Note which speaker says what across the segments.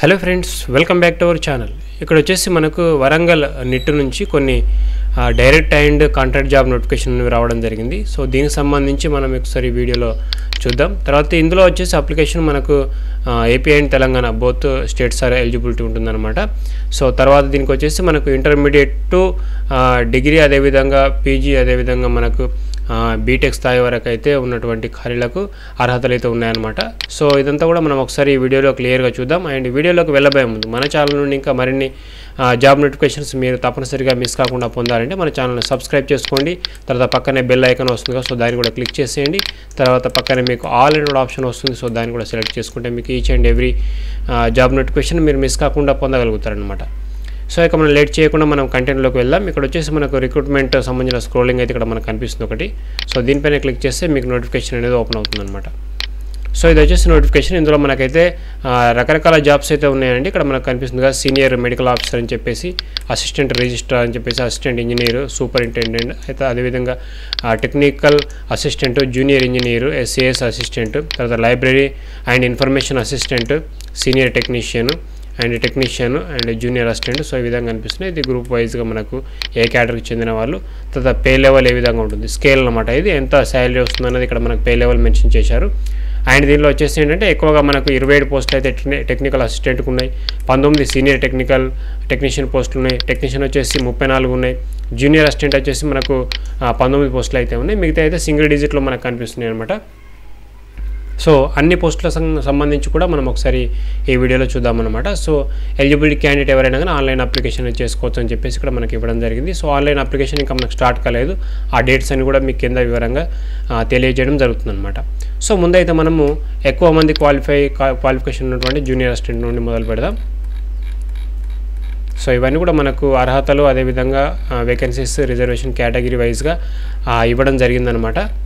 Speaker 1: Hello friends welcome back to our channel ఇక్కడ వచ్చేసి మనకు వరంగల్ నిట్టు నుంచి కొన్ని direct and contract job notification రావడం జరిగింది. సో దీనికి సంబంధించి మనం ఒకసారి వీడియోలో చూద్దాం. తర్వాత ఇందులో వచ్చేసి అప్లికేషన్ మనకు AP and Telangana both states or eligibility ఉంటుందన్నమాట. సో తర్వాత దీనికి వచ్చేసి మనకు ఇంటర్మీడియట్ టు డిగ్రీ అదేవిధంగా పీజీ అదేవిధంగా మనకు బీటెక్ స్థాయి వరకు అయితే ఉన్నటువంటి ఖాళీలకు అర్హతలు అయితే ఉన్నాయన్నమాట. సో ఇదంతా కూడా మనం ఒకసారి ఈ వీడియోలో క్లియర్గా చూద్దాం. అండ్ వీడియోలోకి వెళ్ళబోయే ముందు మన ఛానల్ నుండి ఇంకా మరిన్ని జాబ్ నోటిఫికేషన్స్ మీరు తప్పనిసరిగా మిస్ కాకుండా పొందాలంటే మన ఛానల్ని సబ్స్క్రైబ్ చేసుకోండి. తర్వాత పక్కనే బెల్ ఐకాన్ వస్తుంది సో దాన్ని కూడా క్లిక్ చేసేయండి. తర్వాత పక్కనే మీకు ఆల్ ఇన్ ఆప్షన్ వస్తుంది సో దాన్ని కూడా సెలెక్ట్ చేసుకుంటే మీకు each and every job notification మీరు మిస్ కాకుండా పొందగలుగుతారనమాట సో ఇక మనం లేట్ చేయకుండా మనం కంటెంట్లోకి వెళ్దాం. ఇక్కడ వచ్చేసి మనకు రిక్రూట్మెంట్ సంబంధించిన స్క్రోలింగ్ అయితే ఇక్కడ మనకు కనిపిస్తుంది ఒకటి. సో దీనిపైన క్లిక్ చేస్తే మీకు నోటిఫికేషన్ అనేది ఓపెన్ అవుతుందన్నమాట. సో ఇది వచ్చేసి నోటిఫికేషన్ ఇందులో మనకైతే రకరకాల జాబ్స్ అయితే ఉన్నాయండి. ఇక్కడ మనకు కనిపిస్తుంది కదా సీనియర్ మెడికల్ ఆఫీసర్ అని చెప్పేసి అసిస్టెంట్ రిజిస్ట్రార్ అని చెప్పేసి అసిస్టెంట్ ఇంజనీర్ సూపరింటెండెంట్ అయితే అదేవిధంగా technical assistant junior engineer SAS assistant తర్వాత library and information assistant senior technician and technician and junior assistant. So ఈ విధంగా కనిపిస్తున్నాయి ఇది గ్రూప్ వైజ్గా మనకు ఏ కేటరీకి చెందిన వాళ్ళు తర్వాత పే లెవెల్ ఏ విధంగా ఉంటుంది స్కేల్ అనమాట ఇది ఎంత శాలరీ వస్తుందనేది ఇక్కడ మనకు పే లెవెల్ మెన్షన్ చేశారు. అండ్ దీనిలో వచ్చేసి ఏంటంటే ఎక్కువగా మనకు ఇరవై ఏడు పోస్టులు అయితే టెక్నికల్ అసిస్టెంట్కి ఉన్నాయి. పంతొమ్మిది సీనియర్ టెక్నికల్ టెక్నీషియన్ పోస్టులు ఉన్నాయి. టెక్నీషియన్ వచ్చేసి ముప్పై నాలుగు ఉన్నాయి. జూనియర్ అసిస్టెంట్ వచ్చేసి మనకు పంతొమ్మిది పోస్టులు అయితే ఉన్నాయి. మిగతా అయితే సింగిల్ డిజిట్లో మనకు కనిపిస్తున్నాయి అనమాట సో అన్ని పోస్టుల సం- సంబంధించి కూడా మనం ఒకసారి ఈ వీడియోలో చూద్దామన్నమాట సో ఎలిజిబిలిటీ క్యాండిడేట్ ఎవరైనా కానీ ఆన్లైన్ అప్లికేషన్ చేసుకోవచ్చు అని చెప్పేసి ఇక్కడ మనకి ఇవ్వడం జరిగింది. సో ఆన్లైన్ అప్లికేషన్ ఇంకా మనకు స్టార్ట్ కాలేదు. ఆ డేట్స్ అని కూడా మీకు కింద వివరంగా తెలియజేయడం జరుగుతుందన్నమాట. సో ముందైతే మనము ఎక్కువ మంది క్వాలిఫై క్వాలిఫికేషన్ ఉన్నటువంటి జూనియర్ అసిస్టెంట్ నుండి మొదలు పెడదాం. సో ఇవన్నీ కూడా మనకు అర్హతలు అదేవిధంగా వేకెన్సీస్ రిజర్వేషన్ కేటగిరీ వైజ్గా ఇవ్వడం జరిగిందనమాట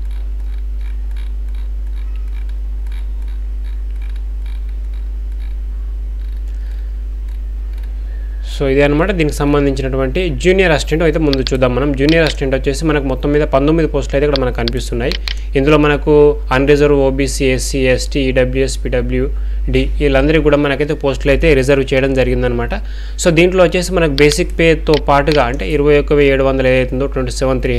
Speaker 1: సో ఇదే అనమాట దీనికి సంబంధించినటువంటి జూనియర్ అసిస్టెంట్ అయితే ముందు చూద్దాం మనం. జూనియర్ అసిస్టెంట్ వచ్చేసి మనకు మొత్తం మీద పంతొమ్మిది పోస్టులు అయితే ఇక్కడ మనకు కనిపిస్తున్నాయి. ఇందులో మనకు unreserved OBC SC ST EWS PW D వీళ్ళందరికీ కూడా మనకైతే పోస్టులు అయితే రిజర్వ్ చేయడం జరిగిందనమాట. సో దీంట్లో వచ్చేసి మనకు బేసిక్ పేతో పాటుగా అంటే ఇరవై ఒక్క వెయ్యి ఏడు వందలు ఏదైతుందో twenty seven three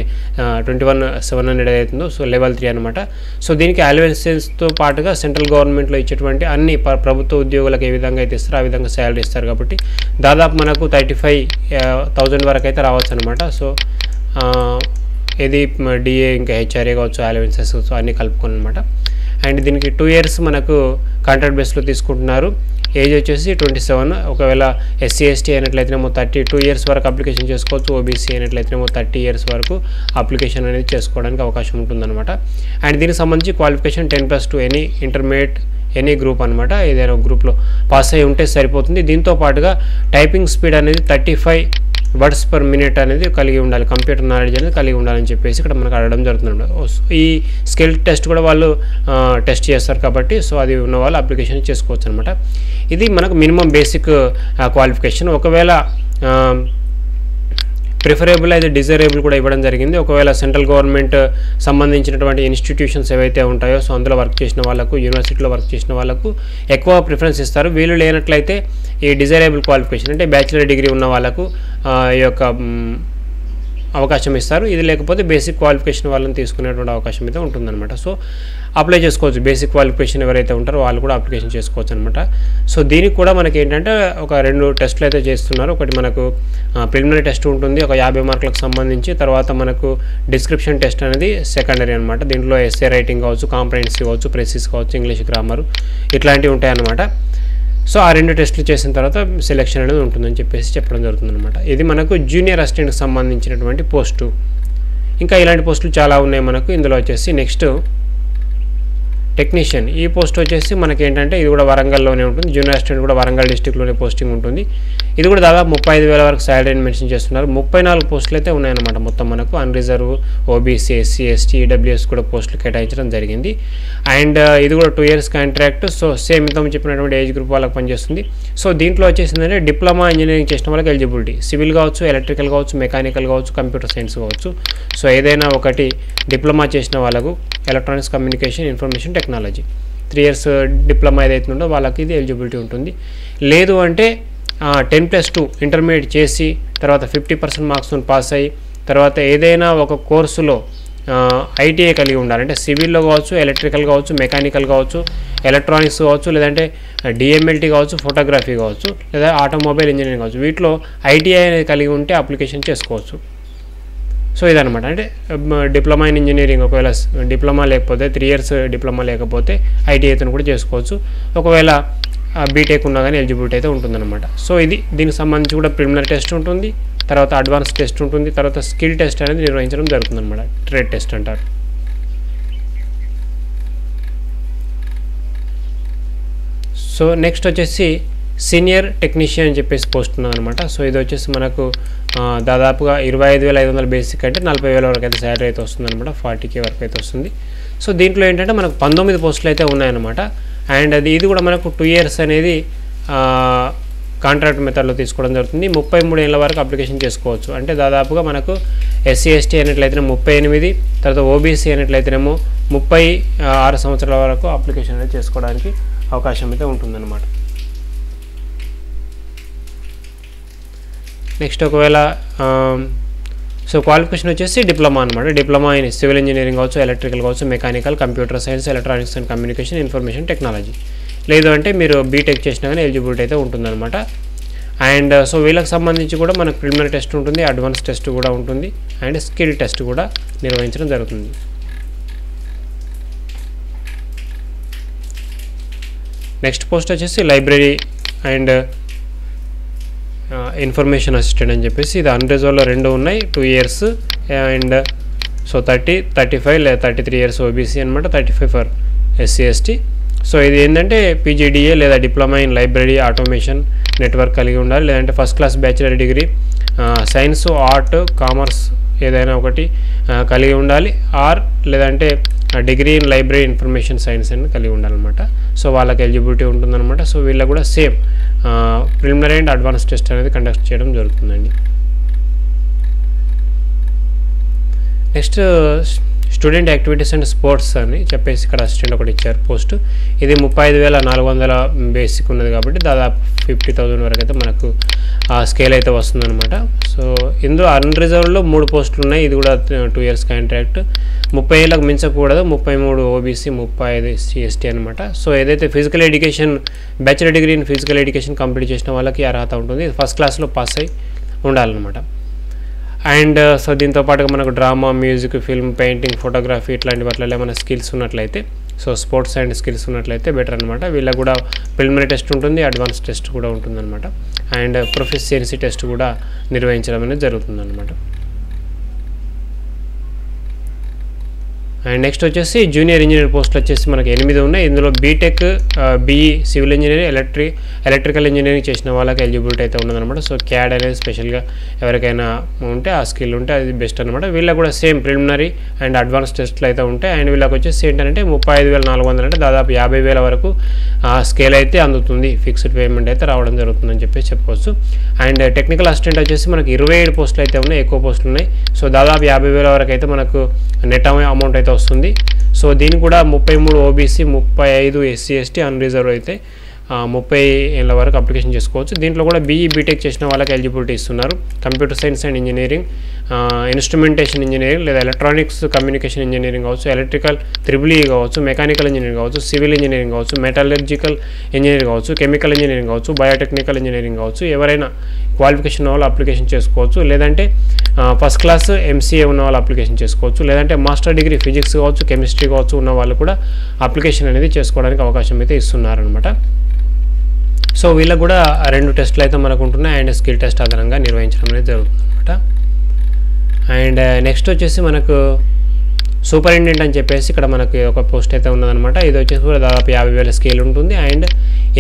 Speaker 1: twenty one seven hundred ఏదైతుందో సో లెవెల్ త్రీ అనమాట. సో దీనికి అలవెన్సెస్తో పాటుగా సెంట్రల్ గవర్నమెంట్లో ఇచ్చేటువంటి అన్ని ప్రభుత్వ ఉద్యోగులకు ఏ విధంగా అయితే ఇస్తారో ఆ విధంగా శాలరీ ఇస్తారు కాబట్టి దాదాపు మనకు థర్టీ ఫైవ్ థౌజండ్ వరకు అయితే రావచ్చు అనమాట సో ఏది ఇది డిఏ ఇంకా హెచ్ఆర్ఏ కావచ్చు అలవెన్సెస్ అన్నీ కలుపుకొని అనమాట. అండ్ దీనికి టూ ఇయర్స్ మనకు కాంట్రాక్ట్ బేస్లో తీసుకుంటున్నారు. ఏజ్ వచ్చేసి ట్వంటీ సెవెన్ ఒకవేళ ఎస్సీ ఎస్టీ అయినట్లయితేనేమో థర్టీ టూ ఇయర్స్ వరకు అప్లికేషన్ చేసుకోవచ్చు. ఓబీసీ అయినట్లయితేనేమో థర్టీ ఇయర్స్ వరకు అప్లికేషన్ అనేది చేసుకోవడానికి అవకాశం ఉంటుందన్నమాట. అండ్ దీనికి సంబంధించి qualification ten plus two any intermediate any group అనమాట ఏదైనా ఒక గ్రూప్లో పాస్ అయి ఉంటే సరిపోతుంది. దీంతో పాటుగా టైపింగ్ స్పీడ్ అనేది thirty five words per minute అనేది కలిగి ఉండాలి కంప్యూటర్ నాలెడ్జ్ అనేది కలిగి ఉండాలని చెప్పేసి ఇక్కడ మనకు అడగడం జరుగుతుంది సో ఈ స్కిల్ టెస్ట్ కూడా వాళ్ళు టెస్ట్ చేస్తారు కాబట్టి సో అది ఉన్న వాళ్ళు అప్లికేషన్ చేసుకోవచ్చు అనమాట ఇది మనకు మినిమం బేసిక్ క్వాలిఫికేషన్. ఒకవేళ ప్రిఫరేబుల్ అయితే డిజైరబుల్ కూడా ఇవ్వడం జరిగింది. ఒకవేళ సెంట్రల్ గవర్నమెంట్ సంబంధించినటువంటి ఇన్స్టిట్యూషన్స్ ఏవైతే ఉంటాయో సో అందులో వర్క్ చేసిన వాళ్ళకు యూనివర్సిటీలో వర్క్ చేసిన వాళ్ళకు ఎక్కువ ప్రిఫరెన్స్ ఇస్తారు. వీళ్ళు లేనట్లయితే ఈ డిజైరబుల్ క్వాలిఫికేషన్ అంటే బ్యాచిలర్ డిగ్రీ ఉన్న వాళ్ళకు ఈ యొక్క అవకాశం ఇస్తారు. ఇది లేకపోతే బేసిక్ క్వాలిఫికేషన్ వాళ్ళని తీసుకునేటువంటి అవకాశం అయితే ఉంటుందన్నమాట. సో అప్లై చేసుకోవచ్చు. బేసిక్ క్వాలిఫికేషన్ ఎవరైతే ఉంటారో వాళ్ళు కూడా అప్లికేషన్ చేసుకోవచ్చు అనమాట సో దీనికి కూడా మనకి ఏంటంటే ఒక రెండు టెస్టులు అయితే చేస్తున్నారు. ఒకటి మనకు ప్రిలిమినరీ టెస్ట్ ఉంటుంది. ఒక యాభై మార్కులకు సంబంధించి తర్వాత మనకు డిస్క్రిప్షన్ టెస్ట్ అనేది సెకండరీ అనమాట దీంట్లో ఎస్ఏ రైటింగ్ కావచ్చు కాంప్రహెన్సివ్ కావచ్చు ప్రెసిస్ కావచ్చు ఇంగ్లీష్ గ్రామర్ ఇట్లాంటివి ఉంటాయన్నమాట. సో ఆ రెండు టెస్టులు చేసిన తర్వాత సెలెక్షన్ అనేది ఉంటుందని చెప్పేసి చెప్పడం జరుగుతుంది అనమాట ఇది మనకు జూనియర్ అసిస్టెంట్కి సంబంధించినటువంటి పోస్టు. ఇంకా ఇలాంటి పోస్టులు చాలా ఉన్నాయి మనకు. ఇందులో వచ్చేసి నెక్స్ట్ టెక్నీషియన్ ఈ పోస్ట్ వచ్చేసి మనకి ఏంటంటే ఇది కూడా వరంగల్లోనే ఉంటుంది. జూనియర్ అసిస్టెంట్ కూడా వరంగల్ డిస్టిక్లోనే పోస్టింగ్ ఉంటుంది. ఇది కూడా దాదాపు ముప్పై ఐదు వేల వరకు శాలరీని మెన్షన్ చేస్తున్నారు. ముప్పై నాలుగు పోస్టులు అయితే ఉన్నాయన్నమాట మొత్తం మనకు. Unreserved OBC SC ST EWS కూడా పోస్టులు కేటాయించడం జరిగింది. అండ్ uh, ఇది కూడా two years contract so same ఇంత చెప్పినటువంటి ఏజ్ గ్రూప్ వాళ్ళకి పనిచేస్తుంది. సో దీంట్లో వచ్చేసిందంటే డిప్లొమా ఇంజనీరింగ్ చేసిన వాళ్ళకి ఎలిజిబిలిటీ సివిల్ కావచ్చు ఎలక్ట్రికల్ కావచ్చు మెకానికల్ కావచ్చు కంప్యూటర్ సైన్స్ కావచ్చు. సో ఏదైనా ఒకటి డిప్లొమా చేసిన వాళ్ళకు electronics communication information technology three years diploma ఏదైతే ఉందో వాళ్ళకి ఇది ఎలిజిబిలిటీ ఉంటుంది. లేదు అంటే టెన్ ప్లస్ టూ ఇంటర్మీడియట్ చేసి తర్వాత ఫిఫ్టీ పర్సెంట్ మార్క్స్ పాస్ అయ్యి తర్వాత ఏదైనా ఒక కోర్సులో ఐటీఐ కలిగి ఉండాలి. అంటే సివిల్లో కావచ్చు ఎలక్ట్రికల్ కావచ్చు మెకానికల్ కావచ్చు ఎలక్ట్రానిక్స్ కావచ్చు లేదంటే డిఎంఎల్టీ కావచ్చు ఫోటోగ్రఫీ కావచ్చు లేదా ఆటోమొబైల్ ఇంజనీరింగ్ కావచ్చు. వీటిలో ఐటీఐ అనేది కలిగి ఉంటే అప్లికేషన్ చేసుకోవచ్చు. సో ఇదనమాట అంటే డిప్లొమా ఇన్ ఇంజనీరింగ్ ఒకవేళ డిప్లొమా లేకపోతే త్రీ ఇయర్స్ డిప్లొమా లేకపోతే ఐటీఐతో కూడా చేసుకోవచ్చు. ఒకవేళ బీటెక్ ఉన్నా కానీ ఎలిజిబిలిటీ అయితే ఉంటుందన్నమాట. సో ఇది దీనికి సంబంధించి కూడా ప్రిలిమినరీ టెస్ట్ ఉంటుంది తర్వాత అడ్వాన్స్ టెస్ట్ ఉంటుంది తర్వాత స్కిల్ టెస్ట్ అనేది నిర్వహించడం జరుగుతుంది అనమాట ట్రేడ్ టెస్ట్ అంటారు. సో నెక్స్ట్ వచ్చేసి సీనియర్ టెక్నీషియన్ అని చెప్పేసి పోస్ట్ ఉన్నదనమాట సో ఇది వచ్చేసి మనకు దాదాపుగా ఇరవై ఐదు వేల ఐదు వందల బేసిక్ అంటే నలభై వేల వరకు అయితే శాలరీ అయితే వస్తుందన్నమాట ఫార్టీకే వరకు అయితే వస్తుంది. సో దీంట్లో ఏంటంటే మనకు పంతొమ్మిది పోస్టులు అయితే ఉన్నాయన్నమాట. అండ్ అది ఇది కూడా మనకు టూ ఇయర్స్ అనేది కాంట్రాక్ట్ మెథడ్లో తీసుకోవడం జరుగుతుంది. ముప్పై మూడు ఏళ్ళ వరకు అప్లికేషన్ చేసుకోవచ్చు. అంటే దాదాపుగా మనకు ఎస్సీ ఎస్టీ అనేట్లయితే ముప్పై ఎనిమిది తర్వాత ఓబీసీ అయినట్లయితేనేమో ముప్పై ఆరు సంవత్సరాల వరకు అప్లికేషన్ అనేది చేసుకోవడానికి అవకాశం అయితే ఉంటుందన్నమాట. నెక్స్ట్ ఒకవేళ సో క్వాలిఫికేషన్ వచ్చేసి డిప్లొమా అనమాట డిప్లొమా ఇన్ సివిల్ ఇంజనీరింగ్ కావచ్చు ఎలక్ట్రికల్ కావచ్చు mechanical computer science electronics and communication information technology. లేదు అంటే మీరు బీటెక్ చేసినా కానీ ఎలిజిబిలిటీ అయితే ఉంటుందన్నమాట. అండ్ సో వీళ్ళకి సంబంధించి కూడా మనకు ప్రిలిమినరీ టెస్ట్ ఉంటుంది అడ్వాన్స్ టెస్ట్ కూడా ఉంటుంది అండ్ స్కిల్ టెస్ట్ కూడా నిర్వహించడం జరుగుతుంది. నెక్స్ట్ పోస్ట్ వచ్చేసి లైబ్రరీ అండ్ ఇన్ఫర్మేషన్ అసిస్టెంట్ అని చెప్పేసి ఇది అన్రిజర్వ్లో రెండు ఉన్నాయి. Two years and so thirty thirty five లేదా థర్టీ త్రీ ఇయర్స్ ఓబీసీ అనమాట thirty five for SC ST so ఇది ఏంటంటే పీజీడీఏ లేదా diploma in library automation network కలిగి ఉండాలి. లేదంటే first class bachelor degree science art commerce ఏదైనా ఒకటి కలిగి ఉండాలి. ఆర్ లేదంటే degree in library information science అని కలిగి ఉండాలన్నమాట. సో వాళ్ళకి ఎలిజిబిలిటీ ఉంటుందన్నమాట. సో వీళ్ళకి కూడా same preliminary and advance test అనేది కండక్ట్ చేయడం జరుగుతుందండి. Next student activities and sports అని చెప్పేసి ఇక్కడ అసిస్టెంట్ ఒకటి ఇచ్చారు పోస్ట్ ఇది ముప్పై ఐదు వేల నాలుగు వందల బేసిక్ ఉన్నది కాబట్టి దాదాపు ఫిఫ్టీ థౌజండ్ వరకు అయితే మనకు ఆ స్కేల్ అయితే వస్తుందన్నమాట. సో ఇందులో అన్రిజర్వ్లో మూడు పోస్టులు ఉన్నాయి. ఇది కూడా టూ ఇయర్స్ కాంట్రాక్ట్ ముప్పై ఏళ్ళకు మించకూడదు. ముప్పై మూడు ఓబీసీ ముప్పై ఐదు ఎస్సీ ఎస్టీ అనమాట సో ఏదైతే physical education bachelor degree in physical education complete చేసిన వాళ్ళకి అర్హత ఉంటుంది. ఫస్ట్ క్లాస్లో పాస్ అయి ఉండాలన్నమాట. అండ్ uh, సో దీంతో పాటుగా మనకు drama music film painting photography ఇట్లాంటి వాటిలో ఏమైనా స్కిల్స్ ఉన్నట్లయితే సో స్పోర్ట్స్ అండ్ స్కిల్స్ ఉన్నట్లయితే బెటర్ అనమాట వీళ్ళకి కూడా ప్రిలిమినరీ టెస్ట్ ఉంటుంది అడ్వాన్స్ టెస్ట్ కూడా ఉంటుందన్నమాట. అండ్ ప్రొఫెషియన్సీ టెస్ట్ కూడా నిర్వహించడం అనేది జరుగుతుందన్నమాట. అండ్ నెక్స్ట్ వచ్చేసి జూనియర్ ఇంజనీర్ పోస్టులు వచ్చేసి మనకి ఎనిమిది ఉన్నాయి. ఇందులో BTech BE civil engineering electric electrical engineering చేసిన వాళ్ళకి ఎలిజిబిలిటీ అయితే ఉన్నదనమాట సో క్యాడ్ అనేది స్పెషల్గా ఎవరికైనా ఉంటే ఆ స్కిల్ ఉంటే అది బెస్ట్ అనమాట వీళ్ళకి కూడా సేమ్ ప్రిలిమినరీ అండ్ అడ్వాన్స్ టెస్ట్లు అయితే ఉంటాయి. అండ్ వీళ్ళకి వచ్చేసి ఏంటంటే ముప్పై ఐదు వేల నాలుగు వందలు అంటే దాదాపు యాభై వేల వరకు ఆ స్కేల్ అయితే అందుతుంది. ఫిక్స్డ్ పేమెంట్ అయితే రావడం జరుగుతుందని చెప్పేసి చెప్పుకోవచ్చు. అండ్ టెక్నికల్ అసిస్టెంట్ వచ్చేసి మనకి ఇరవై ఏడు పోస్టులు అయితే ఉన్నాయి. ఎక్కువ పోస్టులు ఉన్నాయి. సో దాదాపు యాభై వేల వరకు అయితే మనకు నెట్ అమౌంట్ అయితే వస్తుంది. సో దీని కూడా ముప్పై మూడు ఓబీసీ ముప్పై ఐదు ఎస్సీ ఎస్టీ అన్రిజర్వ్ అయితే ముప్పై ఏళ్ళ వరకు అప్లికేషన్ చేసుకోవచ్చు. దీంట్లో కూడా బీఈ బీటెక్ చేసిన వాళ్ళకి ఎలిజిబిలిటీ ఇస్తున్నారు. Computer science and engineering instrumentation engineering లేదా ఎలక్ట్రానిక్స్ కమ్యూనికేషన్ ఇంజనీరింగ్ కావచ్చు ఎలక్ట్రికల్ త్రిబుల్ ఈ కావచ్చు మెకానికల్ ఇంజనీరింగ్ కావచ్చు సివిల్ ఇంజనీరింగ్ కావచ్చు మెటాలర్జికల్ ఇంజనీరింగ్ కావచ్చు కెమికల్ ఇంజనీరింగ్ కావచ్చు బయోటెక్నికల్ ఇంజనీరింగ్ కావచ్చు ఎవరైనా క్వాలిఫికేషన్ ఉన్న వాళ్ళు అప్లికేషన్ చేసుకోవచ్చు. లేదంటే ఫస్ట్ క్లాస్ ఎంసీఏ ఉన్న వాళ్ళు అప్లికేషన్ చేసుకోవచ్చు. లేదంటే మాస్టర్ డిగ్రీ ఫిజిక్స్ కావచ్చు కెమిస్ట్రీ కావచ్చు ఉన్న వాళ్ళు కూడా అప్లికేషన్ అనేది చేసుకోవడానికి అవకాశం అయితే ఇస్తున్నారనమాట సో వీళ్ళకు కూడా రెండు టెస్టులు అయితే మనకు ఉంటున్నాయి. అండ్ స్కిల్ టెస్ట్ ఆధారంగా నిర్వహించడం అనేది జరుగుతుంది అనమాట అండ్ uh, నెక్స్ట్ వచ్చేసి మనకు సూపరింటెండెంట్ అని చెప్పేసి ఇక్కడ మనకి ఒక పోస్ట్ అయితే ఉన్నదనమాట ఇది వచ్చేసి కూడా దాదాపు యాభై వేల స్కేల్ ఉంటుంది. అండ్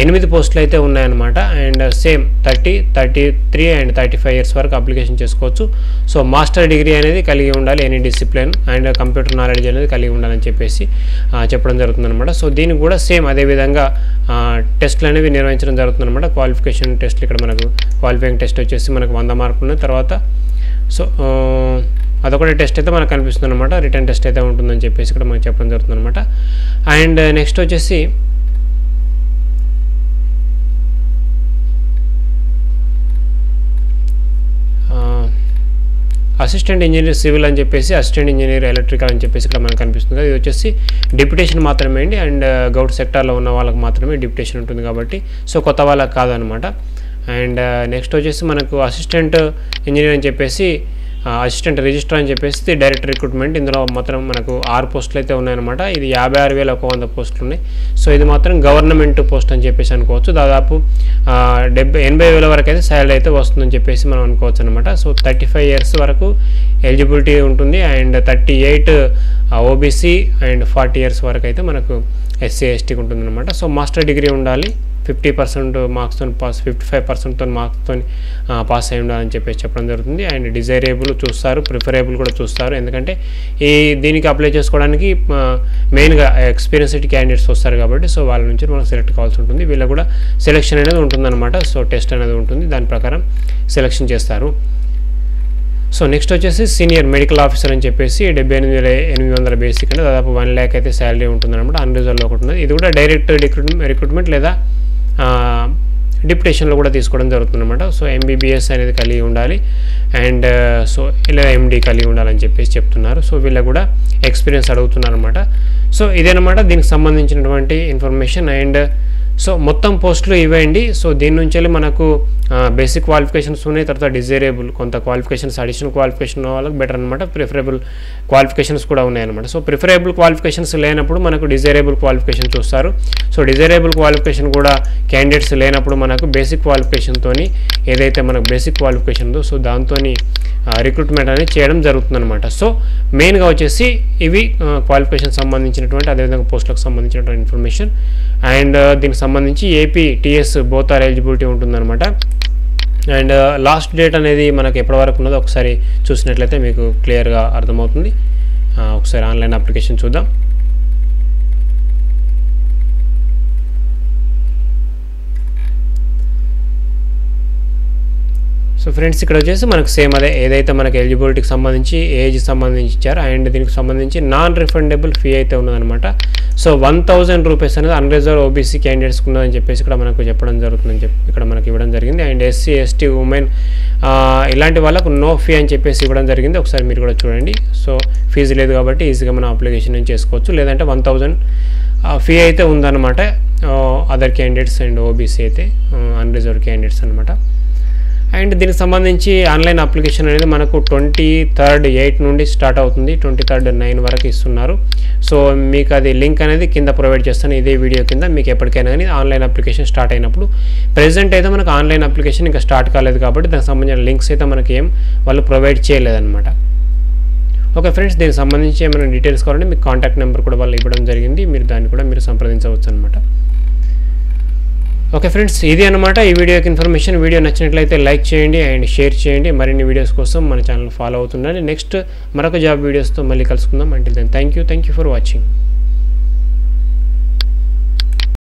Speaker 1: ఎనిమిది పోస్టులు అయితే ఉన్నాయన్నమాట. And same thirty thirty three and thirty five years వరకు అప్లికేషన్ చేసుకోవచ్చు. సో మాస్టర్ డిగ్రీ అనేది కలిగి ఉండాలి any discipline. And computer knowledge అనేది కలిగి ఉండాలని చెప్పేసి చెప్పడం జరుగుతుందన్నమాట. సో దీనికి కూడా సేమ్ అదేవిధంగా టెస్ట్లు అనేవి నిర్వహించడం జరుగుతుందన్నమాట. క్వాలిఫికేషన్ టెస్ట్లు ఇక్కడ మనకు క్వాలిఫైయింగ్ టెస్ట్ వచ్చేసి మనకు వంద మార్కులు ఉన్నాయి. తర్వాత సో అదొకటి టెస్ట్ అయితే మనకు కనిపిస్తుంది అనమాట రిటర్న్ టెస్ట్ అయితే ఉంటుందని చెప్పేసి ఇక్కడ మనకు చెప్పడం జరుగుతుంది అనమాట అండ్ నెక్స్ట్ వచ్చేసి అసిస్టెంట్ ఇంజనీర్ సివిల్ అని చెప్పేసి అసిస్టెంట్ ఇంజనీర్ ఎలక్ట్రికల్ అని చెప్పేసి ఇక్కడ మనకు కనిపిస్తుంది. ఇది వచ్చేసి డిప్యుటేషన్ మాత్రమే అండి. అండ్ గౌట్ సెక్టార్లో ఉన్న వాళ్ళకి మాత్రమే డిప్యుటేషన్ ఉంటుంది కాబట్టి. సో కొత్త వాళ్ళకి కాదనమాట అండ్ నెక్స్ట్ వచ్చేసి మనకు అసిస్టెంట్ ఇంజనీర్ అని చెప్పేసి అసిస్టెంట్ రిజిస్టర్ అని చెప్పేసి డైరెక్ట్ రిక్రూట్మెంట్ ఇందులో మాత్రం మనకు ఆరు పోస్టులు అయితే ఉన్నాయన్నమాట. ఇది యాభై ఆరు వేల ఒక వంద పోస్టులు ఉన్నాయి. సో ఇది మాత్రం గవర్నమెంట్ పోస్ట్ అని చెప్పేసి అనుకోవచ్చు. దాదాపు డెబ్బై ఎనభై వేల వరకు అయితే శాలరీ అయితే వస్తుందని చెప్పేసి మనం అనుకోవచ్చు అనమాట సో థర్టీ ఫైవ్ ఇయర్స్ వరకు ఎలిజిబిలిటీ ఉంటుంది. And thirty eight OBC and forty years వరకు అయితే మనకు ఎస్సీ ఎస్టీకి ఉంటుంది అనమాట సో మాస్టర్ డిగ్రీ ఉండాలి. ఫిఫ్టీ పర్సెంట్ మార్క్స్తో పాస్ ఫిఫ్టీ ఫైవ్ పర్సెంట్తో మార్క్స్తో పాస్ అయి ఉండాలని చెప్పేసి చెప్పడం జరుగుతుంది. అండ్ డిజైరేబుల్ చూస్తారు ప్రిఫరేబుల్ కూడా చూస్తారు. ఎందుకంటే ఈ దీనికి అప్లై చేసుకోవడానికి మెయిన్గా ఎక్స్పీరియన్స్డ్ క్యాండిడేట్స్ వస్తారు కాబట్టి సో వాళ్ళ నుంచి మనం సెలెక్ట్ కావాల్సి ఉంటుంది. వీళ్ళ కూడా సెలెక్షన్ అనేది ఉంటుందన్నమాట. సో టెస్ట్ అనేది ఉంటుంది. దాని ప్రకారం సెలెక్షన్ చేస్తారు. సో నెక్స్ట్ వచ్చేసి సీనియర్ మెడికల్ ఆఫీసర్ అని చెప్పేసి డెబ్బై ఎనిమిది వేల ఎనిమిది వందల బేసిక్ అంటే దాదాపు వన్ ల్యాక్ అయితే శాలరీ ఉంటుందన్నమాట. అన్రిజర్వ్లో ఒకటి ఉంది ఇది కూడా డైరెక్ట్ రిక్రూట్మెంట్ రిక్రూట్మెంట్ లేదా డిప్యుటేషన్లో కూడా తీసుకోవడం జరుగుతుందన్నమాట. సో ఎంబీబీఎస్ అనేది కలిగి ఉండాలి. అండ్ సో ఇలా ఎండీ కలిగి ఉండాలని చెప్పేసి చెప్తున్నారు. సో వీళ్ళ కూడా ఎక్స్పీరియన్స్ అడుగుతున్నారు అనమాట సో ఇదేనమాట దీనికి సంబంధించినటువంటి ఇన్ఫర్మేషన్. అండ్ సో మొత్తం పోస్టులు అండి సో దీని నుంచి వెళ్ళి మనకు బేసిక్ క్వాలిఫికేషన్స్ ఉన్నాయి. తర్వాత డిజైరేబుల్ కొంత క్వాలిఫికేషన్స్ అడిషనల్ క్వాలిఫికేషన్ వాళ్ళకి బెటర్ అనమాట ప్రిఫరబుల్ క్వాలిఫికేషన్స్ కూడా ఉన్నాయన్నమాట. సో ప్రిఫరబుల్ క్వాలిఫికేషన్స్ లేనప్పుడు మనకు డిజైరేబుల్ క్వాలిఫికేషన్ చూస్తారు. సో డిజైరేబుల్ క్వాలిఫికేషన్ కూడా క్యాండిడేట్స్ లేనప్పుడు మనకు బేసిక్ క్వాలిఫికేషన్తో ఏదైతే మనకు బేసిక్ క్వాలిఫికేషన్ ఉందో సో దాంతో రిక్రూట్మెంట్ అనేది చేయడం జరుగుతుందనమాట సో మెయిన్గా వచ్చేసి ఇవి క్వాలిఫికేషన్ సంబంధించినటువంటి అదేవిధంగా పోస్టులకు సంబంధించినటువంటి ఇన్ఫర్మేషన్ అండ్ దీనికి సంబంధించి AP TS both are eligibility ఉంటుందన్నమాట. అండ్ లాస్ట్ డేట్ అనేది మనకు ఎప్పటి వరకు ఉన్నదో ఒకసారి చూసినట్లయితే మీకు క్లియర్గా అర్థమవుతుంది. ఒకసారి ఆన్లైన్ అప్లికేషన్ చూద్దాం. సో ఫ్రెండ్స్ ఇక్కడ వచ్చేసి మనకు సేమ్ అదే. ఏదైతే మనకి ఎలిజిబిలిటీకి సంబంధించి ఏజ్ సంబంధించి ఇచ్చారో అండ్ దీనికి సంబంధించి నాన్ రిఫండబుల్ ఫీ అయితే ఉన్నదనమాట సో వన్ థౌజండ్ రూపీస్ అనేది అన్రిజర్వ్ ఓబీసీ క్యాండిడేట్స్కి ఉన్నదని చెప్పేసి ఇక్కడ మనకు చెప్పడం జరుగుతుందని చెప్పి ఇక్కడ మనకి ఇవ్వడం జరిగింది. అండ్ ఎస్సీ ఎస్టీ ఉమెన్ ఇలాంటి వాళ్ళకు నో ఫీ అని చెప్పేసి ఇవ్వడం జరిగింది. ఒకసారి మీరు కూడా చూడండి. సో ఫీజు లేదు కాబట్టి ఈజీగా మనం అప్లికేషన్ చేసుకోవచ్చు. లేదంటే వన్ థౌజండ్ ఫీ అయితే ఉందన్నమాట. అదర్ క్యాండిడేట్స్ అండ్ ఓబీసీ అయితే అన్రిజర్వ్ క్యాండిడేట్స్ అనమాట అండ్ దీనికి సంబంధించి ఆన్లైన్ అప్లికేషన్ అనేది మనకు ట్వంటీ థర్డ్ ఎయిట్ నుండి స్టార్ట్ అవుతుంది. ట్వంటీ థర్డ్ నైన్ వరకు ఇస్తున్నారు. సో మీకు అది లింక్ అనేది కింద ప్రొవైడ్ చేస్తాను. ఇదే వీడియో కింద మీకు ఎప్పటికైనా కానీ ఆన్లైన్ అప్లికేషన్ స్టార్ట్ అయినప్పుడు. ప్రజెంట్ అయితే మనకు ఆన్లైన్ అప్లికేషన్ ఇంకా స్టార్ట్ కాలేదు కాబట్టి దానికి సంబంధించిన లింక్స్ అయితే మనకి ఏం వాళ్ళు ప్రొవైడ్ చేయలేదన్నమాట. ఓకే ఫ్రెండ్స్ దీనికి సంబంధించి ఏమైనా డీటెయిల్స్ కావాలంటే మీకు కాంటాక్ట్ నెంబర్ కూడా వాళ్ళు ఇవ్వడం జరిగింది. మీరు దాన్ని కూడా మీరు సంప్రదించవచ్చు అనమాట ఓకే ఫ్రెండ్స్ ఇది అనమాట ఈ వీడియోకి ఇన్ఫర్మేషన్. వీడియో నచ్చినట్లయితే లైక్ చేయండి అండ్ షేర్ చేయండి. మరిన్ని వీడియోస్ కోసం మన ఛానల్ ఫాలో అవుతుండండి. నెక్స్ట్ మరొక జాబ్ వీడియోస్తో మళ్ళీ కలుసుకుందాం. అంటే then thank you thank you for watching